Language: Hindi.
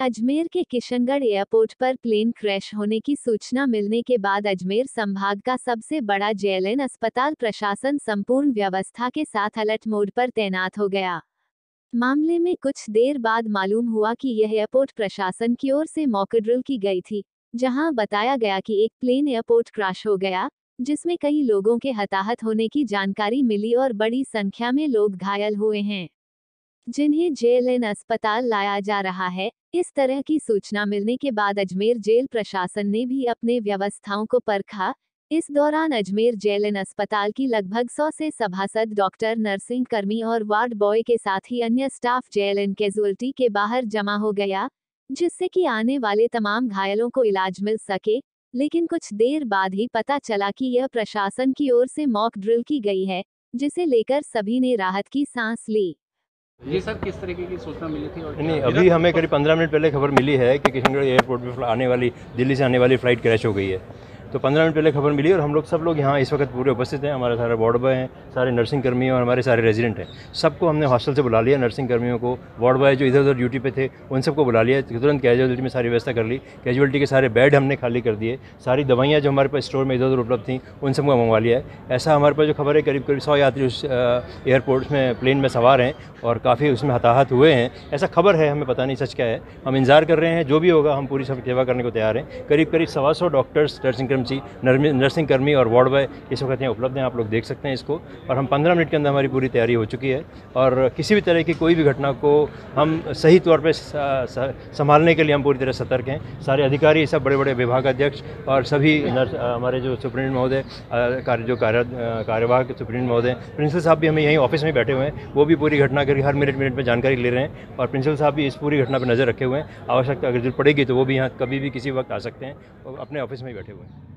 अजमेर के किशनगढ़ एयरपोर्ट पर प्लेन क्रैश होने की सूचना मिलने के बाद अजमेर संभाग का सबसे बड़ा जेएलएन अस्पताल प्रशासन संपूर्ण व्यवस्था के साथ अलर्ट मोड पर तैनात हो गया। मामले में कुछ देर बाद मालूम हुआ कि यह एयरपोर्ट प्रशासन की ओर से मॉकड्रिल की गई थी, जहाँ बताया गया कि एक प्लेन एयरपोर्ट क्रैश हो गया, जिसमें कई लोगों के हताहत होने की जानकारी मिली और बड़ी संख्या में लोग घायल हुए हैं। जिन्हें जेल इन अस्पताल लाया जा रहा है, इस तरह की सूचना मिलने के बाद अजमेर जेल प्रशासन ने भी अपने व्यवस्थाओं को परखा। इस दौरान अजमेर जेल इन अस्पताल की लगभग सौ से सभासद डॉक्टर नर्सिंग कर्मी और वार्ड बॉय के साथ ही अन्य स्टाफ जेल इन कैजुअल्टी के बाहर जमा हो गया, जिससे कि आने वाले तमाम घायलों को इलाज मिल सके। लेकिन कुछ देर बाद ही पता चला कि यह प्रशासन की ओर से मॉक ड्रिल की गई है, जिसे लेकर सभी ने राहत की सांस ली। ये सर किस तरीके की सूचना मिली थी और नहीं अभी हमें करीब पंद्रह मिनट पहले खबर मिली है कि किशनगढ़ एयरपोर्ट पर आने वाली दिल्ली से आने वाली फ़्लाइट क्रैश हो गई है। तो पंद्रह मिनट पहले खबर मिली और हम लोग सब लोग यहाँ इस वक्त पूरे उपस्थित हैं। हमारे सारे वार्ड बॉय हैं, सारे नर्सिंग कर्मी और हमारे सारे रेजिडेंट हैं। सबको हमने हॉस्टल से बुला लिया नर्सिंग कर्मियों को, वार्ड बॉय जो इधर उधर ड्यूटी पे थे, उन सबको बुला लिया। तुरंत कैजुअलिटी में सारी व्यवस्था कर ली। कैजुअलिटी के सारे बेड हमने खाली कर दिए। सारी दवाइयाँ जो हमारे पास स्टोर में इधर उधर उपलब्ध थी, उन सबको मंगवा लिया है। ऐसा हमारे पास जो खबर है, करीब करीब सौ यात्री उस एयरपोर्ट में प्लेन में सवार हैं और काफ़ी उसमें हताहत हुए हैं। ऐसा खबर है, हमें पता नहीं सच क्या है। हम इंतज़ार कर रहे हैं, जो भी होगा, हम पूरी सब सेवा करने को तैयार हैं। करीब करीब सवा सौ डॉक्टर्स नर्सिंग नर्मी- नर्सिंग कर्मी और वार्ड बॉय इस वक्त यहाँ उपलब्ध हैं, आप लोग देख सकते हैं इसको। और हम पंद्रह मिनट के अंदर हमारी पूरी तैयारी हो चुकी है। और किसी भी तरह की कोई भी घटना को हम सही तौर पर संभालने के लिए हम पूरी तरह सतर्क हैं। सारे अधिकारी, सब बड़े बड़े विभागाध्यक्ष और सभी हमारे जो सुप्रीम महोदय जो कार्य कार्यवाहक सुप्रीम महोदय, प्रिंसिपल साहब भी हमें यहीं ऑफ़िस में बैठे हुए हैं। वो भी पूरी घटना की हर मिनट मिनट में जानकारी ले रहे हैं और प्रिंसिपल साहब भी इस पूरी घटना पर नज़र रखे हुए हैं। आवश्यकता अगर ज़रूरत पड़ेगी तो वो भी यहाँ कभी भी किसी वक्त आ सकते हैं। और अपने ऑफ़िस में ही बैठे हुए हैं।